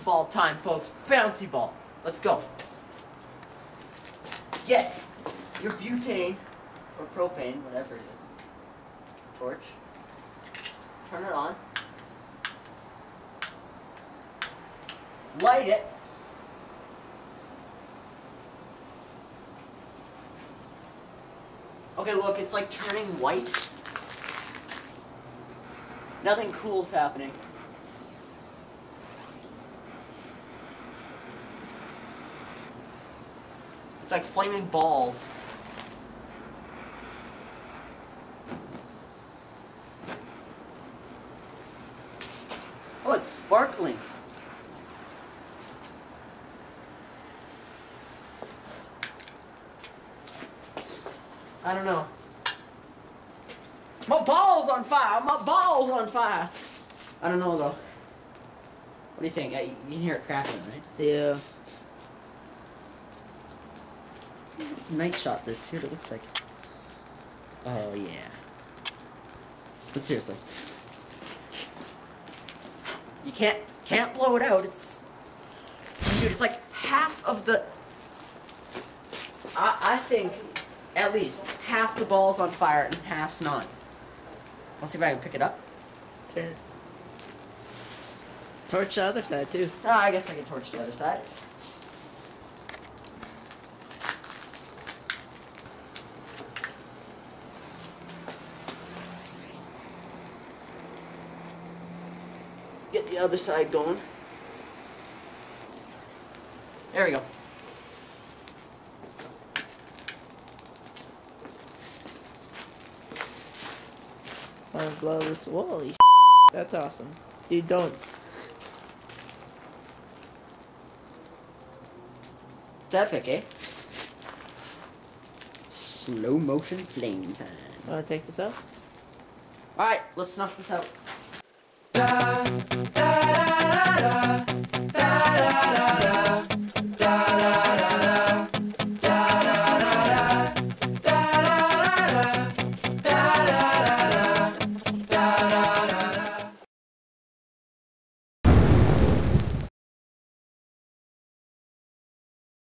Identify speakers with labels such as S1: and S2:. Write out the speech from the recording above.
S1: folks. Bouncy ball. Let's go. Get your butane or propane, whatever it is. Torch. Turn it on. Light it. Okay, look, it's like turning white. Nothing cool's happening. It's like flaming balls. Oh, it's sparkling. I don't know. My ball's on fire! My ball's on fire! I don't know though. What do you think? I, you can hear it crackling, right?
S2: Yeah.
S1: It's a night shot. This. See what it looks like. Oh yeah. But seriously, you can't can't blow it out. It's dude. It's like half of the. I I think at least half the ball's on fire and half's not. I'll see if I can pick it up.
S2: Turn. Torch the other side too.
S1: Ah, I guess I can torch the other side. Get the other side going. There we go.
S2: Wanna blow this holy That's awesome. Dude, don't.
S1: It's epic, eh? Slow motion flame time.
S2: Wanna take this out?
S1: Alright, let's snuff this out.
S3: da cara.